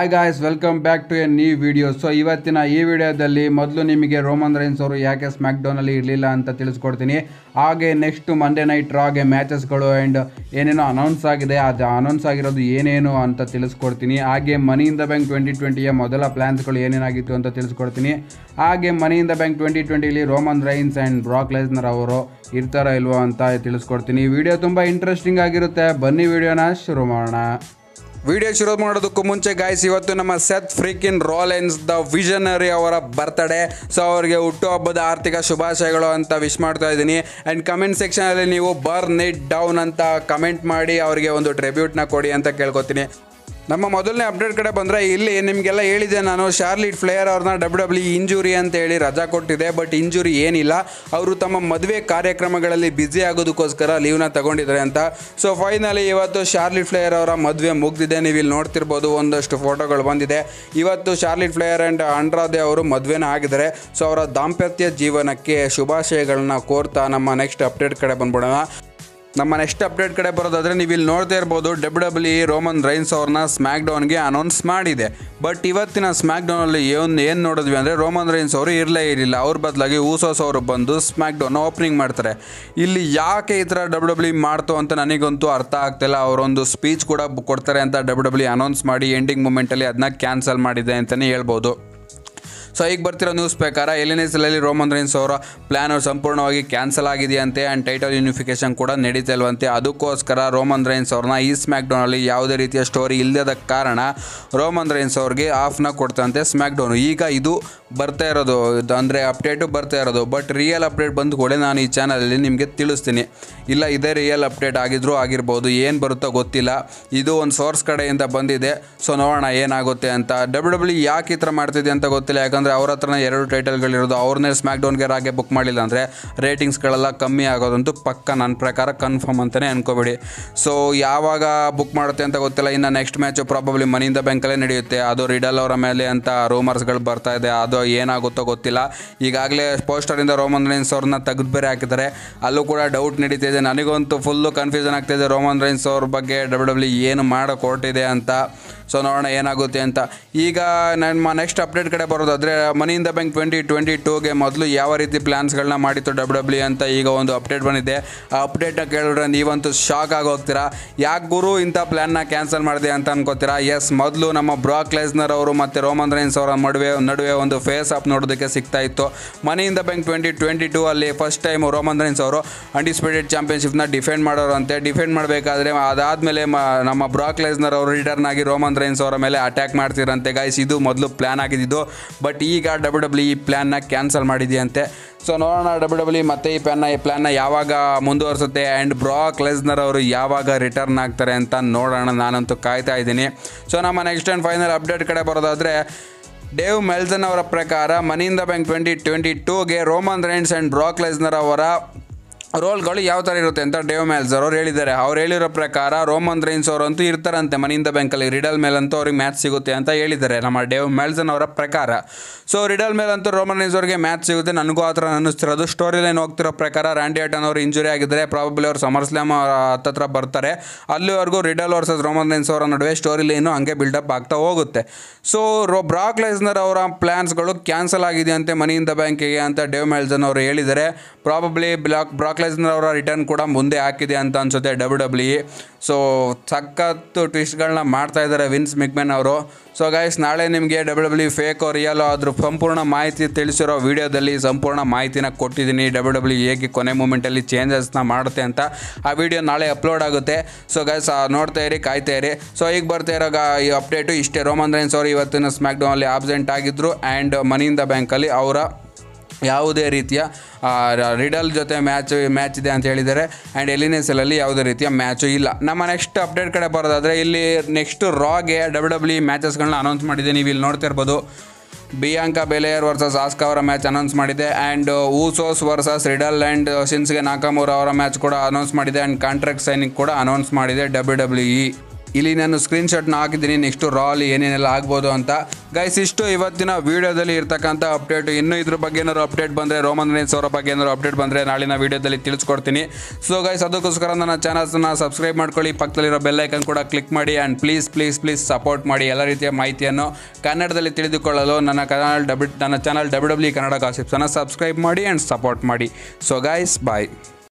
Hi guys welcome back to a new video so ಇವತ್ತಿನ ಈ ವಿಡಿಯೋದಲ್ಲಿ ಮೊದಲು ನಿಮಗೆ ರೋಮನ್ ರೈನ್ಸ್ ಅವರು ಯಾಕೆ ಸ್ಮ್ಯಾಕ್ಡೌನಲ್ಲಿ ಇರಲಿಲ್ಲ ಅಂತ ತಿಳಿಸ್ಕೊಡ್ತೀನಿ. ಹಾಗೆ ನೆಕ್ಸ್ಟ್ ಮಂಡೇ ನೈಟ್ ರಾಗೆ ಮ್ಯಾಚಸ್ಗಳು ಆ್ಯಂಡ್ ಏನೇನೋ ಅನೌನ್ಸ್ ಆಗಿದೆ, ಅದು ಅನೌನ್ಸ್ ಆಗಿರೋದು ಏನೇನು ಅಂತ ತಿಳಿಸ್ಕೊಡ್ತೀನಿ. ಹಾಗೆ money in the bank twenty ಟ್ವೆಂಟಿಯ ಮೊದಲ ಪ್ಲ್ಯಾನ್ಸ್ಗಳು ಏನೇನಾಗಿತ್ತು ಅಂತ ತಿಳಿಸ್ಕೊಡ್ತೀನಿ. ಹಾಗೆ money in the bank twenty ಟ್ವೆಂಟಿಲಿ Roman Reigns and Brock Lesnar ಅವರು ಇರ್ತಾರೋ ಇಲ್ವೋ ಅಂತ ತಿಳಿಸ್ಕೊಡ್ತೀನಿ. ವಿಡಿಯೋ ತುಂಬ ಇಂಟ್ರೆಸ್ಟಿಂಗ್ ಆಗಿರುತ್ತೆ. ಬನ್ನಿ ವಿಡಿಯೋನ ಶುರು ಮಾಡೋಣ. ವಿಡಿಯೋ ಶುರು ಮಾಡೋದಕ್ಕೂ ಮುಂಚೆ ಗಾಯ್ಸ್ ಇವತ್ತು ನಮ್ಮ Seth Freakin Rollins the visionary ಅವರ ಬರ್ತಡೇ ಸೊ ಅವರಿಗೆ ಹುಟ್ಟುಹಬ್ಬದ ಆರ್ಥಿಕ ಶುಭಾಶಯಗಳು ಅಂತ ವಿಶ್ ಮಾಡ್ತಾ ಇದ್ದೀನಿ. ಆ್ಯಂಡ್ ಕಮೆಂಟ್ ಸೆಕ್ಷನಲ್ಲಿ ನೀವು ಬರ್ನ್ ಇಟ್ ಡೌನ್ ಅಂತ ಕಮೆಂಟ್ ಮಾಡಿ, ಅವರಿಗೆ ಒಂದು ಟ್ರಿಬ್ಯೂಟ್ನ ಕೊಡಿ ಅಂತ ಕೇಳ್ಕೊತೀನಿ. ನಮ್ಮ ಮೊದಲನೇ ಅಪ್ಡೇಟ್ ಕಡೆ ಬಂದರೆ ಇಲ್ಲಿ ನಿಮಗೆಲ್ಲ ಹೇಳಿದೆ ನಾನು ಶಾರ್ಲಿಟ್ ಫ್ಲೇಯರ್ ಅವ್ರನ್ನ ಡಬ್ಲ್ಯೂ ಡಬ್ಲ್ಯೂ ಇಂಜುರಿ ಅಂತ ಹೇಳಿ ರಜಾ ಕೊಟ್ಟಿದೆ, ಬಟ್ ಇಂಜುರಿ ಏನಿಲ್ಲ. ಅವರು ತಮ್ಮ ಮದುವೆ ಕಾರ್ಯಕ್ರಮಗಳಲ್ಲಿ ಬ್ಯುಸಿ ಆಗೋದಕ್ಕೋಸ್ಕರ ಲೀವ್ನ ತಗೊಂಡಿದ್ದಾರೆ ಅಂತ. ಸೊ ಫೈನಲಿ ಇವತ್ತು ಶಾರ್ಲಿಟ್ ಫ್ಲೇಯರ್ ಅವರ ಮದುವೆ ಮುಗ್ದಿದೆ. ನೀವು ಇಲ್ಲಿ ನೋಡ್ತಿರ್ಬೋದು ಒಂದಷ್ಟು ಫೋಟೋಗಳು ಬಂದಿದೆ. ಇವತ್ತು ಶಾರ್ಲಿಟ್ ಫ್ಲೇಯರ್ ಆ್ಯಂಡ್ ಅಂಡ್ರಾದೆ ಅವರು ಮದುವೆನ ಆಗಿದ್ದಾರೆ. ಸೊ ಅವರ ದಾಂಪತ್ಯ ಜೀವನಕ್ಕೆ ಶುಭಾಶಯಗಳನ್ನ ಕೋರ್ತಾ ನಮ್ಮ ನೆಕ್ಸ್ಟ್ ಅಪ್ಡೇಟ್ ಕಡೆ ಬಂದ್ಬಿಡೋಣ. ನಮ್ಮ ನೆಕ್ಸ್ಟ್ ಅಪ್ಡೇಟ್ ಕಡೆ ಬರೋದಾದರೆ ನೀವು ಇಲ್ಲಿ ನೋಡ್ತಾ ಇರ್ಬೋದು ಡಬ್ಲ್ಯೂ ಡಬ್ಲ್ಯೂ ರೋಮನ್ ರೈನ್ಸ್ ಅವ್ರನ್ನ ಸ್ಮ್ಯಾಕ್ ಡೌನ್ಗೆ ಅನೌನ್ಸ್ ಮಾಡಿದೆ. ಬಟ್ ಇವತ್ತಿನ ಸ್ಮ್ಯಾಕ್ ಡೌನಲ್ಲಿ ಏನು ಏನು ನೋಡಿದ್ವಿ ಅಂದರೆ ರೋಮನ್ ರೈನ್ಸ್ ಅವರು ಇರಲೇ ಇರಲಿಲ್ಲ. ಅವ್ರ ಬದಲಾಗಿ ಊಸೋಸ್ ಅವರು ಬಂದು ಸ್ಮ್ಯಾಕ್ ಡೌನ್ ಓಪನಿಂಗ್ ಮಾಡ್ತಾರೆ. ಇಲ್ಲಿ ಯಾಕೆ ಈ ಥರ ಡಬ್ಲ್ಯೂ ಡಬ್ಲ್ಯೂ ಮಾಡ್ತು ಅಂತ ನನಗಂತೂ ಅರ್ಥ ಆಗ್ತಿಲ್ಲ. ಅವರೊಂದು ಸ್ಪೀಚ್ ಕೂಡ ಕೊಡ್ತಾರೆ ಅಂತ ಡಬ್ಲ್ಯೂ ಡಬ್ಲ್ಯೂ ಅನೌನ್ಸ್ ಮಾಡಿ ಎಂಡಿಂಗ್ ಮೂಮೆಂಟಲ್ಲಿ ಅದನ್ನ ಕ್ಯಾನ್ಸಲ್ ಮಾಡಿದೆ ಅಂತಲೇ ಹೇಳ್ಬೋದು. ಸೊ ಈಗ ಬರ್ತಿರೋ ನ್ಯೂಸ್ ಪ್ರಕಾರ ಎಲಿನೆಸಲಲ್ಲಿ ರೋಮನ್ ರೈನ್ಸ್ ಅವರ ಪ್ಲ್ಯಾನ್ ಸಂಪೂರ್ಣವಾಗಿ ಕ್ಯಾನ್ಸಲ್ ಆಗಿದೆಯಂತೆ ಆ್ಯಂಡ್ ಟೈಟಲ್ ಯೂನಿಫಿಕೇಶನ್ ಕೂಡ ನಡೀತಾ ಇಲ್ವಂತೆ. ಅದಕ್ಕೋಸ್ಕರ ರೋಮನ್ ರೈನ್ಸ್ ಅವ್ರನ್ನ ಈ ಸ್ಮ್ಯಾಕ್ ಡೌನಲ್ಲಿ ಯಾವುದೇ ರೀತಿಯ ಸ್ಟೋರಿ ಇಲ್ಲದ ಕಾರಣ ರೋಮನ್ ರೈನ್ಸ್ ಅವ್ರಿಗೆ ಆಫ್ನ ಕೊಡ್ತಂತೆ ಸ್ಮ್ಯಾಕ್ ಡೌನು ಈಗ ಇದು ಬರ್ತಾ ಇರೋದು ಅಂದರೆ ಅಪ್ಡೇಟು ಬರ್ತಾ ಇರೋದು ಬಟ್ ರಿಯಲ್ ಅಪ್ಡೇಟ್ ಬಂದ ಕೂಡ ನಾನು ಈ ಚಾನಲಲ್ಲಿ ನಿಮಗೆ ತಿಳಿಸ್ತೀನಿ. ಇಲ್ಲ, ಇದೇ ರಿಯಲ್ ಅಪ್ಡೇಟ್ ಆಗಿದ್ರೂ ಆಗಿರ್ಬೋದು, ಏನು ಬರುತ್ತೋ ಗೊತ್ತಿಲ್ಲ. ಇದು ಒಂದು ಸೋರ್ಸ್ ಕಡೆಯಿಂದ ಬಂದಿದೆ ಸೊ ನೋಡೋಣ ಏನಾಗುತ್ತೆ ಅಂತ. ಡಬ್ಲ್ಯೂ ಡಬ್ಲ್ಯೂ ಯಾಕೆ ಈ ಥರ ಮಾಡ್ತಿದೆ ಅಂತ ಗೊತ್ತಿಲ್ಲ, ಯಾಕಂದರೆ ಅವ್ರ ಹತ್ರನೇ ಎರಡು ಟೈಟಲ್ಗಳಿರೋದು ಅವ್ರನ್ನೇ ಸ್ಮ್ಯಾಕ್ ಡೌನ್ಗೆ ರಾಗೆ ಬುಕ್ ಮಾಡಿಲ್ಲ ಅಂದರೆ ರೇಟಿಂಗ್ಸ್ಗಳೆಲ್ಲ ಕಮ್ಮಿ ಆಗೋದಂತೂ ಪಕ್ಕ ನನ್ನ ಪ್ರಕಾರ ಕನ್ಫರ್ಮ್ ಅಂತಲೇ ಅನ್ಕೋಬೇಡಿ. ಸೊ ಯಾವಾಗ ಬುಕ್ ಮಾಡುತ್ತೆ ಅಂತ ಗೊತ್ತಿಲ್ಲ, ಇನ್ನು ನೆಕ್ಸ್ಟ್ ಮ್ಯಾಚು ಪ್ರಾಬಬ್ಲಿ ಮನಿಯಿಂದ ಬ್ಯಾಂಕಲ್ಲೇ ನಡೆಯುತ್ತೆ. ಅದು ರಿಡಲ್ ಅವರ ಮೇಲೆ ಅಂತ ರೂಮರ್ಸ್ಗಳು ಬರ್ತಾ ಇದೆ, ಅದು ಏನಾಗುತ್ತೋ ಗೊತ್ತಿಲ್ಲ. ಈಗಾಗಲೇ ಪೋಸ್ಟರಿಂದ ರೋಮನ್ ರೈನ್ಸ್ ಅವ್ರನ್ನ ತೆಗೆದು ಬೇರೆ ಹಾಕಿದ್ದಾರೆ. ಅಲ್ಲೂ ಕೂಡ ಡೌಟ್ ನಡೀತಿದೆ ನನಗಂತೂ ಫುಲ್ಲು ಕನ್ಫ್ಯೂಷನ್ ಆಗ್ತಿದೆ ರೋಮನ್ ರೈನ್ಸ್ ಅವ್ರ ಬಗ್ಗೆ ಡಬ್ಲ್ಯೂ ಡಬ್ಲ್ಯೂ ಏನು ಮಾಡೋ ಅಂತ. ಸೊ ನೋಡೋಣ ಏನಾಗುತ್ತೆ ಅಂತ. ಈಗ ನಮ್ಮ ನೆಕ್ಸ್ಟ್ ಅಪ್ಡೇಟ್ ಕಡೆ ಬರೋದಾದರೆ, ಮನಿಯಿಂದ ಬ್ಯಾಂಕ್ ಟ್ವೆಂಟಿ ಟ್ವೆಂಟಿ ಟೂಗೆ ಮೊದಲು ಯಾವ ರೀತಿ ಪ್ಲ್ಯಾನ್ಸ್ಗಳನ್ನ ಮಾಡಿತ್ತು ಡಬ್ಲ್ಯೂ ಡಬ್ಲ್ಯೂ ಅಂತ ಈಗ ಒಂದು ಅಪ್ಡೇಟ್ ಬಂದಿದೆ. ಆ ಅಪ್ಡೇಟ್ನ ಕೇಳಿದ್ರೆ ನೀವಂತೂ ಶಾಕ್ ಆಗಿ ಹೋಗ್ತೀರಾ. ಯಾಕೆ ಗುರು ಇಂಥ ಪ್ಲ್ಯಾನ್ನ ಕ್ಯಾನ್ಸಲ್ ಮಾಡಿದೆ ಅಂತ ಅನ್ಕೋತೀರಾ? ಎಸ್ ಮೊದಲು ನಮ್ಮ ಬ್ರಾಕ್ ಲೆಸ್ನರ್ ಅವರು ಮತ್ತು ರೋಮನ್ ರೈನ್ಸ್ ಅವರ ನಡುವೆ ನಡುವೆ ಒಂದು ಫೇಸ್ ಅಪ್ ನೋಡೋದಕ್ಕೆ ಸಿಗ್ತಾ ಇತ್ತು. ಮನಿಯಿಂದ ಬ್ಯಾಂಕ್ ಟ್ವೆಂಟಿ ಟ್ವೆಂಟಿ ಟೂ ಅಲ್ಲಿ ಫಸ್ಟ್ ಟೈಮ್ ರೋಮನ್ ರೈನ್ಸ್ ಅವರು ಅನ್ಡಿಸ್ಪ್ಯೂಟೆಡ್ ಚಾಂಪಿಯನ್ಶಿಪ್ನ ಡಿಫೆಂಡ್ ಮಾಡೋರು ಅಂತೆ. ಡಿಫೆಂಡ್ ಮಾಡಬೇಕಾದ್ರೆ ಅದಾದಮೇಲೆ ನಮ್ಮ ಬ್ರಾಕ್ ಲೆಸ್ನರ್ ಅವರು ರಿಟರ್ನ್ ಆಗಿ ರೋಮನ್ ರೈನ್ಸ್ ಅವರ ಮೇಲೆ ಅಟ್ಯಾಕ್ ಮಾಡ್ತಿರಂತೆ ಗೈಸ್ ಇದು ಮೊದಲು ಪ್ಲ್ಯಾನ್ ಆಗಿದ್ದು ಬಟ್ ಈಗ ಡಬ್ಲ್ಯೂ ಡಬ್ಲ್ಯೂ ಈ ಪ್ಲ್ಯಾನ್ನ ಕ್ಯಾನ್ಸಲ್ ಮಾಡಿದೆಯಂತೆ. ಸೊ ನೋಡೋಣ ಡಬ್ಲ್ಯೂ ಡಬ್ಲ್ಯೂ ಮತ್ತೆ ಈ ಪ್ಲ್ಯಾನ್ನ ಈ ಪ್ಲ್ಯಾನ್ನ ಯಾವಾಗ ಮುಂದುವರಿಸುತ್ತೆ ಆ್ಯಂಡ್ ಬ್ರಾಕ್ ಲೆಸ್ನರ್ ಅವರು ಯಾವಾಗ ರಿಟರ್ನ್ ಆಗ್ತಾರೆ ಅಂತ ನೋಡೋಣ. ನಾನಂತೂ ಕಾಯ್ತಾ ಇದ್ದೀನಿ. ಸೊ ನಮ್ಮ ನೆಕ್ಸ್ಟ್ ಆ್ಯಂಡ್ ಫೈನಲ್ ಅಪ್ಡೇಟ್ ಕಡೆ ಬರೋದಾದರೆ ಡೇವ್ ಮೆಲ್ಸನ್ ಅವರ ಪ್ರಕಾರ ಮನಿಯಿಂದ bank twenty twenty ಟೂಗೆ Roman Reigns and Brock Lesnar ಅವರ ರೋಲ್ಗಳು ಯಾವ ಥರ ಇರುತ್ತೆ ಅಂತ ಡೇವ್ ಮ್ಯಾಲ್ಸರ್ ಅವ್ರು ಹೇಳಿದ್ದಾರೆ. ಅವ್ರು ಹೇಳಿರೋ ಪ್ರಕಾರ ರೋಮನ್ ರೈನ್ಸ್ ಅವರಂತೂ ಇರ್ತಾರಂತೆ ಮನೆಯಿಂದ ಬ್ಯಾಂಕಲ್ಲಿ ರಿಡಲ್ ಮೇಲಂತೂ ಅವ್ರಿಗೆ ಮ್ಯಾಚ್ ಸಿಗುತ್ತೆ ಅಂತ ಹೇಳಿದ್ದಾರೆ ನಮ್ಮ ಡೇವ್ ಮ್ಯಾಲ್ಸನ್ ಅವರ ಪ್ರಕಾರ. ಸೊ ರಿಡಲ್ ಮೇಲಂತೂ ರೋಮನ್ ರೈನ್ಸ್ ಅವ್ರಿಗೆ ಮ್ಯಾಚ್ ಸಿಗುತ್ತೆ. ನನಗೂ ಆ ಥರ ಅನ್ನಿಸ್ತಿರೋದು. ಸ್ಟೋರಿ ಲೈನ್ ಹೋಗ್ತಿರೋ ಪ್ರಕಾರ ರ್ಯಾಂಡಿ ಆಟನ್ ಅವರು ಇಂಜುರಿ ಆಗಿದ್ದರೆ ಪ್ರಾಬಬ್ಲಿ ಅವ್ರು ಸಮರ್ ಸ್ಲಾಮ್ ಹತ್ತತ್ರ ಬರ್ತಾರೆ. ಅಲ್ಲಿವರೆಗೂ ರಿಡಲ್ ವರ್ಸಸ್ ರೋಮನ್ ರೈನ್ಸ್ ಅವರ ನಡುವೆ ಸ್ಟೋರಿ ಲೈನು ಹಂಗೆ ಬಿಲ್ಡಪ್ ಆಗ್ತಾ ಹೋಗುತ್ತೆ. ಸೊ ರೋ, ಬ್ರಾಕ್ ಲೈಸ್ನರ್ ಅವರ ಪ್ಲ್ಯಾನ್ಸ್ಗಳು ಕ್ಯಾನ್ಸಲ್ ಆಗಿದೆ ಅಂತೆ ಮನಿಯಿಂದ ಬ್ಯಾಂಕಿಗೆ ಅಂತ ಡೇವ್ ಮ್ಯಾಲ್ಸನ್ ಅವರು ಹೇಳಿದ್ದಾರೆ. ಪ್ರಾಬಬ್ಲಿ ಬ್ಲಾಕ್ ಬ್ರಾಕ್ ಲೆಸ್ನರ್ ಅವರ ರಿಟರ್ನ್ ಕೂಡ ಮುಂದೆ ಹಾಕಿದೆ ಅಂತ ಅನ್ಸುತ್ತೆ ಡಬ್ಲ್ಯೂ ಡಬ್ಲ್ಯೂ ಸೊ ಸಖತ್ತು ಟ್ವಿಸ್ಟ್ಗಳನ್ನ ಮಾಡ್ತಾ ಇದ್ದಾರೆ ವಿನ್ಸ್ ಮಿಕ್ಮೆನ್ ಅವರು. ಸೊ ಗೈಸ್ ನಾಳೆ ನಿಮಗೆ ಡಬ್ಲ್ಯೂ ಡಬ್ಲ್ಯೂ ಫೇಕ್ ರಿಯಲ್ ಅದ್ರ ಸಂಪೂರ್ಣ ಮಾಹಿತಿ ತಿಳಿಸಿರೋ ವಿಡಿಯೋದಲ್ಲಿ ಸಂಪೂರ್ಣ ಮಾಹಿತಿನ ಕೊಟ್ಟಿದ್ದೀನಿ. ಡಬ್ಲ್ಯೂ ಡಬ್ಲ್ಯೂ ಹೇಗೆ ಕೊನೆ ಮೂಮೆಂಟಲ್ಲಿ ಚೇಂಜಸ್ನ ಮಾಡುತ್ತೆ ಅಂತ ಆ ವಿಡಿಯೋ ನಾಳೆ ಅಪ್ಲೋಡ್ ಆಗುತ್ತೆ. ಸೊ ಗೈಸ್ ನೋಡ್ತಾ ಇರಿ, ಕಾಯ್ತಾ ಇರಿ. ಸೊ ಈಗ ಬರ್ತಾ ಇರೋ ಈ ಅಪ್ಡೇಟು ಇಷ್ಟೇ. ರೋಮನ್ ರೈನ್ಸ್ ಅವರು ಇವತ್ತಿನ ಸ್ಮ್ಯಾಕ್ ಡೌನಲ್ಲಿ ಆಬ್ಸೆಂಟ್ ಆಗಿದ್ದರು ಆ್ಯಂಡ್ ಮನಿಯಿಂದ ಬ್ಯಾಂಕಲ್ಲಿ ಅವರ ಯಾವುದೇ ರೀತಿಯ ರಿಡಲ್ ಜೊತೆ ಮ್ಯಾಚ್ ಮ್ಯಾಚ್ ಇದೆ ಅಂತ ಹೇಳಿದ್ದಾರೆ. ಆ್ಯಂಡ್ ಎಲಿನೆಸಲಲ್ಲಿ ಯಾವುದೇ ರೀತಿಯ ಮ್ಯಾಚು ಇಲ್ಲ. ನಮ್ಮ ನೆಕ್ಸ್ಟ್ ಅಪ್ಡೇಟ್ ಕಡೆ ಬರೋದಾದರೆ, ಇಲ್ಲಿ ನೆಕ್ಸ್ಟ್ ರಾಗೆ ಡಬ್ಲ್ಯೂ ಡಬ್ಲ್ಯೂ ಮ್ಯಾಚಸ್ಗಳನ್ನ ಅನೌನ್ಸ್ ಮಾಡಿದೆ. ನೀವು ಇಲ್ಲಿ ನೋಡ್ತಾ ಇರ್ಬೋದು. ಬಿಯಾಂಕಾ ಬೆಲೆಯರ್ ವರ್ಸಸ್ ಆಸ್ಕಾ ಅವರ ಮ್ಯಾಚ್ ಅನೌನ್ಸ್ ಮಾಡಿದೆ. And Usos versus Riddle and ಸಿನ್ಸ್ಗೆ Nakamura ಅವರ ಮ್ಯಾಚ್ ಕೂಡ ಅನೌನ್ಸ್ ಮಾಡಿದೆ. ಆ್ಯಂಡ್ ಕಾಂಟ್ರಾಕ್ಟ್ ಸೈನಿಂಗ್ ಕೂಡ ಅನೌನ್ಸ್ ಮಾಡಿದೆ ಡಬ್ಲ್ಯೂ ಡಬ್ಲ್ಯೂ ಇ ಇಲ್ಲಿ ನಾನು ಸ್ಕ್ರೀನ್ಶಾಟ್ನ ಹಾಕಿದ್ದೀನಿ. ನೆಕ್ಸ್ಟು ರಾಲ್ ಏನೇನೆಲ್ಲ ಆಗ್ಬೋದು ಅಂತ. ಗೈಸ್ ಇಷ್ಟು ಇವತ್ತಿನ ವೀಡಿಯೋದಲ್ಲಿ ಇರ್ತಕ್ಕಂಥ ಅಪ್ಡೇಟ್ ಇನ್ನೂ ಇದ್ರ ಬಗ್ಗೆ ಏನಾದ್ರು ಅಪ್ಡೇಟ್ ಬಂದರೆ ರೋಮನ್ ರೇನ್ಸ್ ಅವರ ಬಗ್ಗೆ ಏನಾದ್ರು ಅಪ್ಡೇಟ್ ಬಂದರೆ ನಾಳಿನ ವೀಡಿಯೋದಲ್ಲಿ ತಿಳಿಸ್ಕೊಡ್ತೀನಿ. ಸೊ ಗೈಸ್ ಅದಕ್ಕೋಸ್ಕರ ನನ್ನ ಚಾನಲ್ಸನ್ನ ಸಬ್ಸ್ಕ್ರೈಬ್ ಮಾಡ್ಕೊಳ್ಳಿ. ಪಕ್ಕದಲ್ಲಿರೋ ಬೆಲ್ಲೈಕನ್ ಕೂಡ ಕ್ಲಿಕ್ ಮಾಡಿ and please please please support ಮಾಡಿ ಎಲ್ಲ ರೀತಿಯ ಮಾಹಿತಿಯನ್ನು ಕನ್ನಡದಲ್ಲಿ ತಿಳಿದುಕೊಳ್ಳಲು ನನ್ನ ಚಾನಲ್ ಡಬ್ಲ್ಯೂ ನನ್ನ ಚಾನಲ್ ಡಬ್ಲ್ಯೂ ಡಬ್ಲ್ಯೂ ಕನ್ನಡ ಕಾಸಿಪ್ಸನ್ನು ಸಬ್ಸ್ಕ್ರೈಬ್ ಮಾಡಿ ಆ್ಯಂಡ್ ಸಪೋರ್ಟ್ ಮಾಡಿ. So guys bye